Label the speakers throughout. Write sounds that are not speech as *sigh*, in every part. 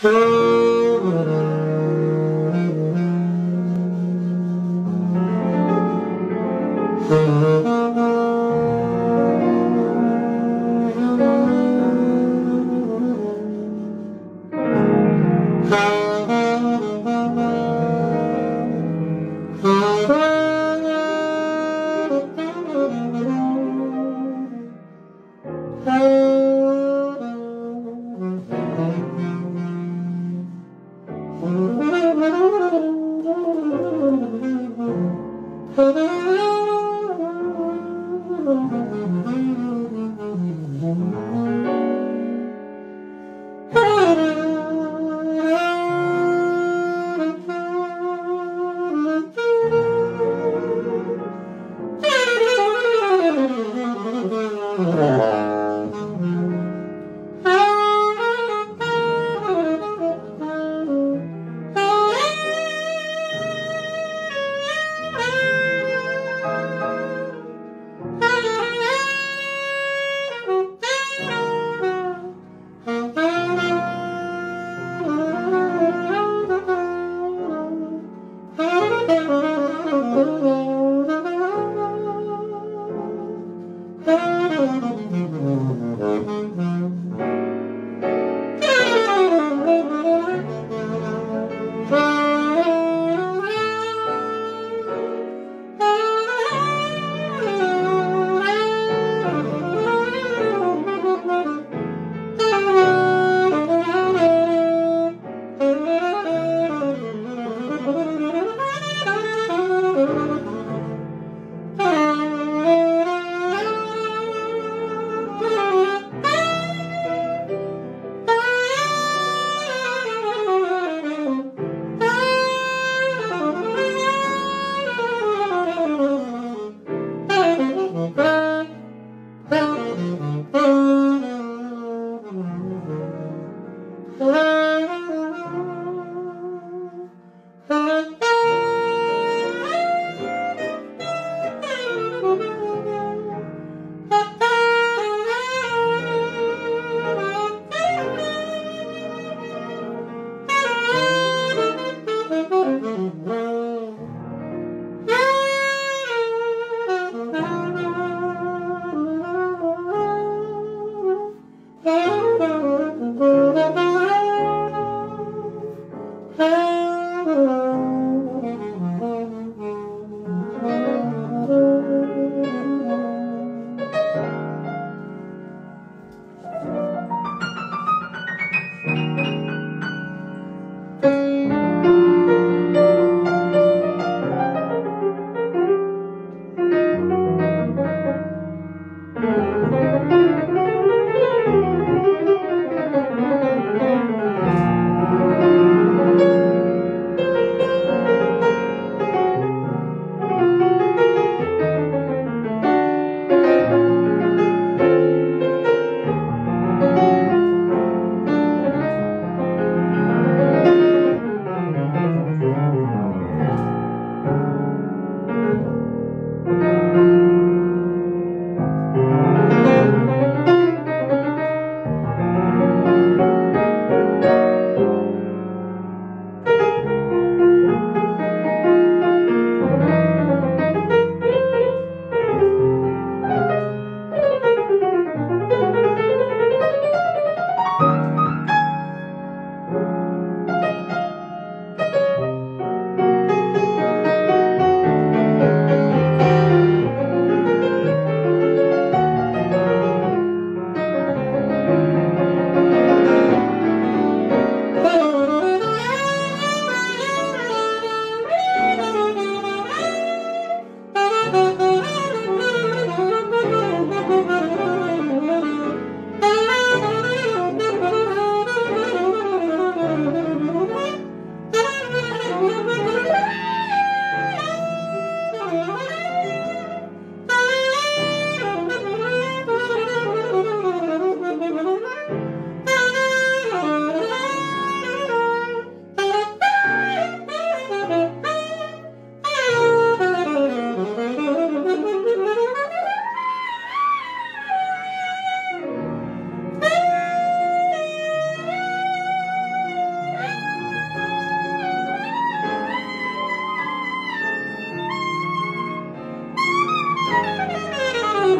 Speaker 1: Thank *laughs* you.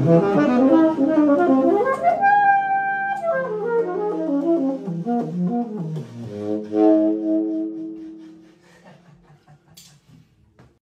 Speaker 1: Thank.